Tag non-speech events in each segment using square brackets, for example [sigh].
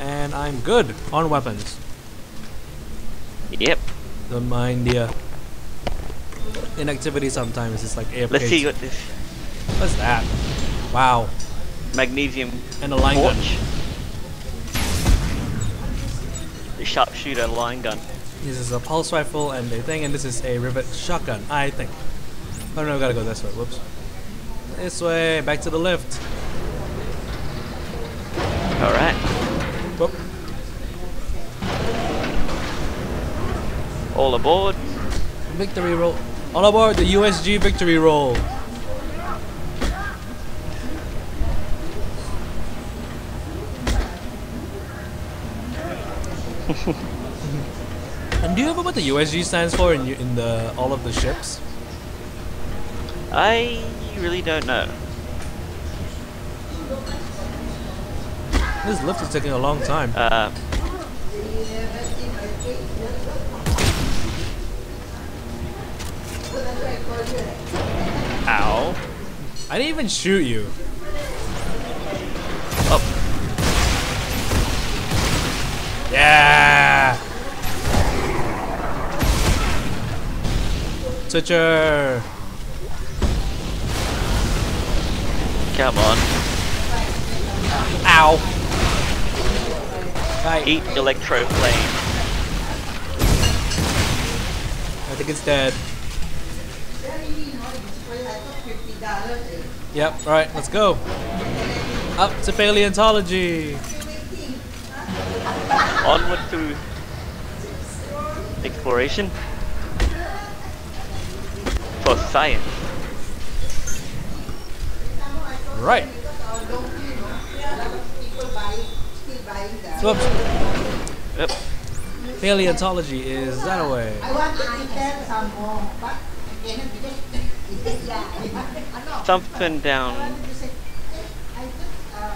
And I'm good on weapons. Yep. Don't mind the uh, inactivity sometimes. It's like AFK. Let's see what this What's that? Wow. magnesium And a line gun. The sharpshooter line gun. This is a pulse rifle and a thing, and this is a rivet shotgun, I think. Oh no, we gotta go this way. Whoops. This way, back to the lift. Alright. All aboard. Victory roll. All aboard the USG victory roll. [laughs] and do you know what the USG stands for in, in the all of the ships? I really don't know. This lift is taking a long time. Uh, ow. I didn't even shoot you. Oh, Yeah. Switcher. come on. Ow. Right. Eat electro flame. I think it's dead. Yep, right, let's go. Up to paleontology. Onward to exploration. For science. Right. Whoops. Yep. Paleontology is that away. I want to prepare some more, but again, because Something down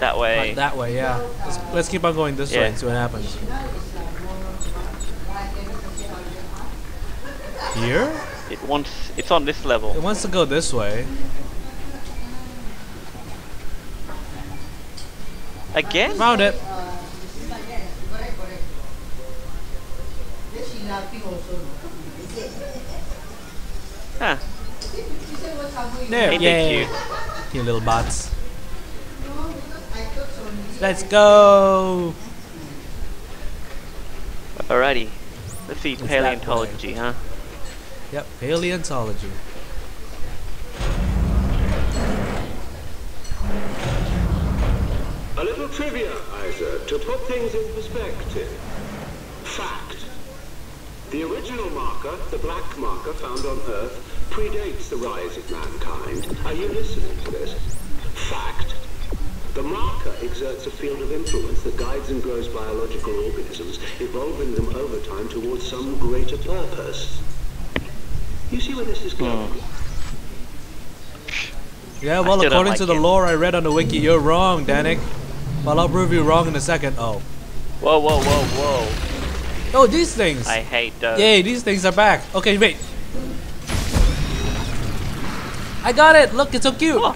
that way. That way, yeah. Let's, let's keep on going this way and see what happens. Here? It wants. It's on this level. It wants to go this way. Again? Found it. Huh. There. Ain't they Yay. cute? You little bots. Let's go. Alrighty. Let's see that paleontology, huh? Yep, paleontology. A little trivia, Isaac, to put things in perspective. Fact. The original marker, the black marker found on Earth, predates the rise of mankind. Are you listening to this? Fact. The marker exerts a field of influence that guides and grows biological organisms, evolving them over time towards some greater purpose. You see where this is going? Hmm. Yeah, well, according like to the it. lore I read on the wiki, you're wrong, Danik. Well, I'll prove you wrong in a second. Oh. Whoa, whoa, whoa, whoa. Oh, these things. I hate those. Yay, these things are back. Okay, wait. I got it. Look, it's so cute. Oh.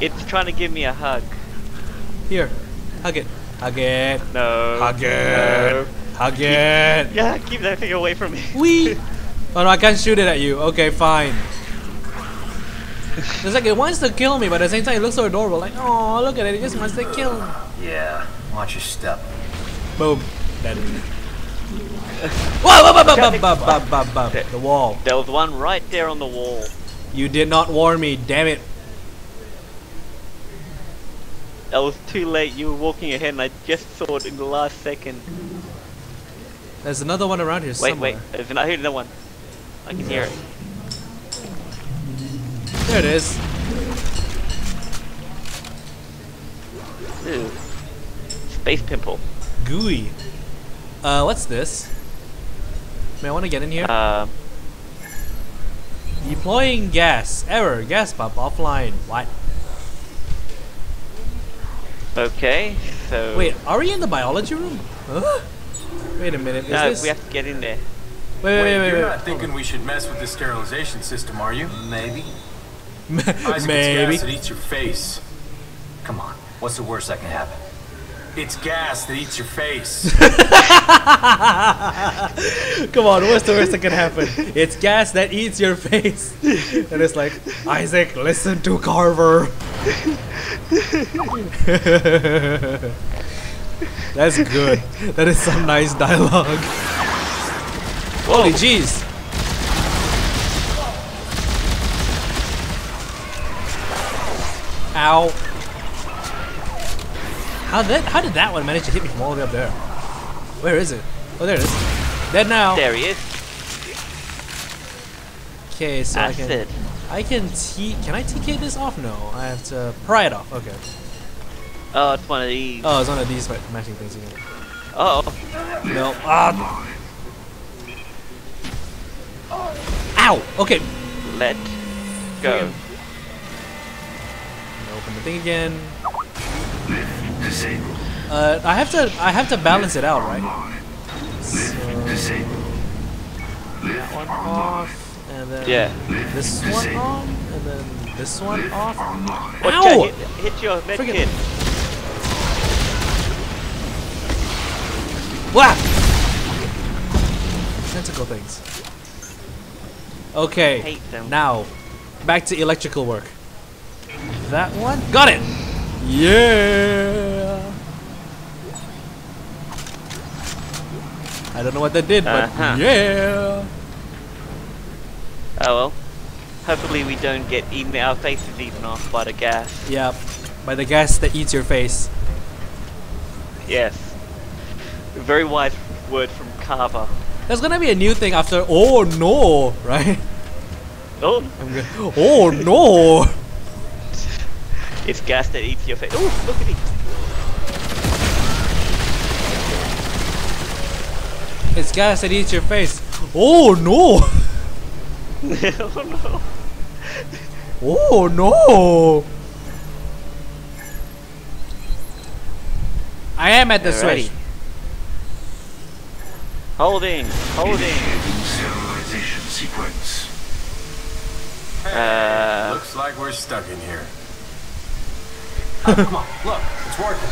It's trying to give me a hug. Here, hug it. Hug it. No. Hug it. No. Hug it. [laughs] Yeah, keep that thing away from me. [laughs] Wee. [laughs] Oh no, I can't shoot it at you. Okay, fine. It's like it wants to kill me, but at the same time it looks so adorable. Like, oh, look at it. It just wants to kill me. Yeah, watch your step. Boom. Dead. Whoa, whoa, whoa, whoa, whoa, whoa, whoa, whoa, whoa. The wall. There was one right there on the wall. You did not warn me. Damn it. That was too late. You were walking ahead and I just saw it in the last second. There's another one around here Wait, somewhere. wait. There's another, here's another one. I can hear it. There it is. Ew. Space pimple. Gooey. Uh, what's this? May I want to get in here? Uh, Deploying gas. Error. Gas pump offline. What? okay, so... Wait, are we in the biology room? Huh? Wait a minute. Is No, this? we have to get in there. Wait, wait, wait, you're wait. not wait. thinking we should mess with the sterilization system, are you? Maybe. [laughs] Isaac, Maybe. It's gas that eats your face. Come on. What's the worst that can happen? It's gas that eats your face. [laughs] Come on, what's the worst that can happen? It's gas that eats your face. And it's like, Isaac, listen to Carver. That's good. That is some nice dialogue. Holy jeez. Ow. How that how did that one manage to hit me from all the way up there? Where is it? Oh there it is. Dead now. There he is. Okay, so I Acid. can I can T can I TK this off? No, I have to pry it off. Okay. Oh, it's one of these. Oh, it's one of these ma- matching things again. Oh, No. Ah. Ow. Okay. let go. Open the thing again. Uh, I have to I have to balance it out, right? So that one off, and then Yeah. this one on, and then this one off. Ow! hit, hit your med Friggin- kit. Wah! Tentacle things. Okay, now back to electrical work. That one, got it. Yeah. I don't know what that did, but Uh-huh. yeah. Oh well. Hopefully we don't get eaten our faces eaten off by the gas. Yep. By the gas that eats your face. Yes. Very wise word from Carver. That's gonna be a new thing after. Oh no! Right? Oh, oh no! [laughs] it's gas that eats your face. Oh, look at it. It's gas that eats your face. Oh no! [laughs] oh no. Oh no! I am at the sweaty. switch. Holding, holding. Sterilization sequence. Uh, Looks like we're stuck in here. [laughs] Oh, come on, look, it's working.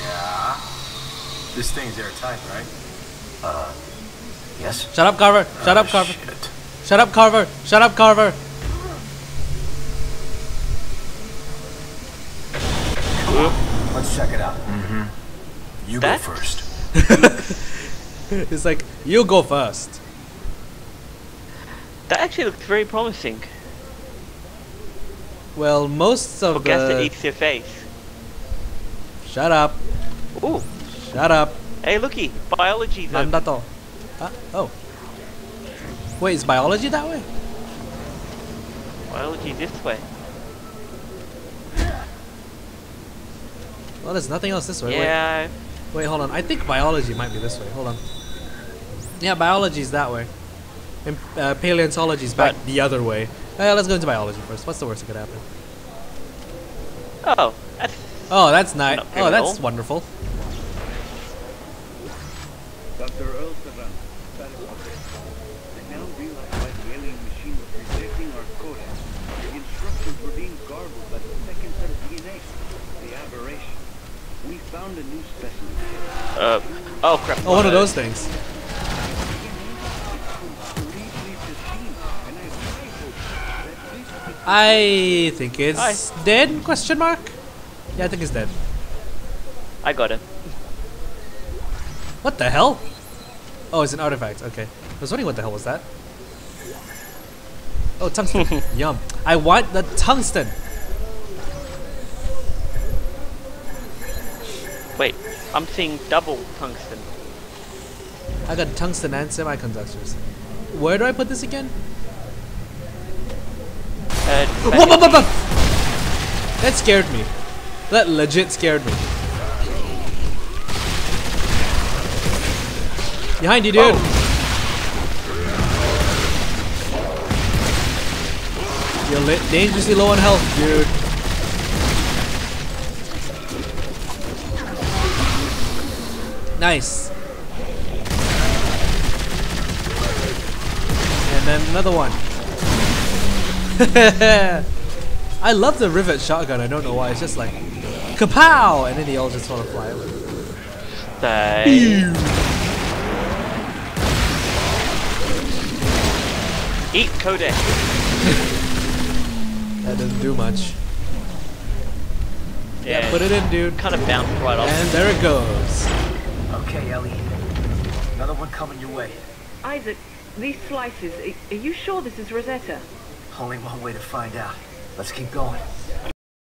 Yeah. This thing's airtight, right? Uh, yes. Shut up, Carver. Shut up, Oh, Carver. Shit. Shut up, Carver. Shut up, Carver. Let's check it out. Mm-hmm. You That- go first. [laughs] It's like, you go first. that actually looks very promising. Well, most For of gas that the. eats your face. Shut up. Ooh, Shut up. Hey looky, biology's open. Nandato. Huh? Oh. Wait, is biology that way? Biology this way. Well, there's nothing else this way. Wait. Yeah, Wait, hold on. I think biology might be this way. Hold on. Yeah, biology's that way. And uh, paleontology's back the other way. Uh, let's go into biology first. What's the worst that could happen? oh, that's Oh, that's nice. Not Oh, that's wonderful. Dr. Earl Serrano, I now realize why the alien machine was rejecting our codex. The instructions were being garbled by the second set of DNA. The aberration. We found a new specimen. uh, oh crap. Oh, one of those things. Completely pristine, and I I hope that this is I think it's Hi. dead? Question mark. Yeah, I think it's dead. I got it. What the hell? Oh, it's an artifact. Okay. I was wondering what the hell was that. Oh, tungsten. [laughs] Yum. I want the tungsten. Wait, I'm seeing double tungsten. I got tungsten and semiconductors. Where do I put this again? Uh, Whoa, whoa, whoa. That scared me. That legit scared me. Behind you, dude. You're li- dangerously low on health, dude. Nice. And then another one. [laughs] I love the rivet shotgun. I don't know why. It's just like kapow! And then they all just want to fly away. Stay. Eat Kodak. That doesn't do much. Yeah, Put it in, dude. kind of bounced right off. And there it goes. Okay, Ellie. Another one coming your way. Isaac, these slices, are, are you sure this is Rosetta? Only one way to find out. Let's keep going.